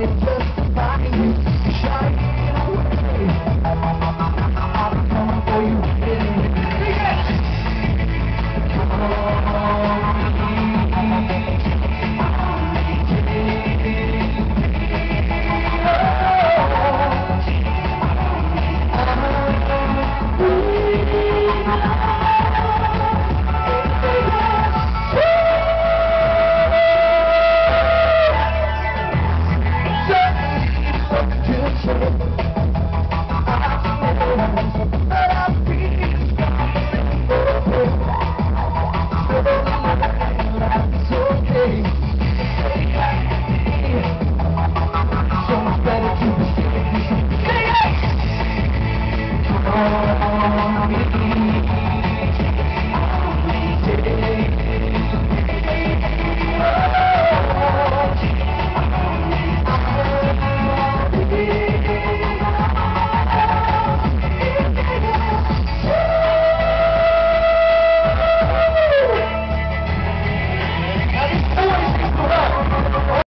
it's just Thank you.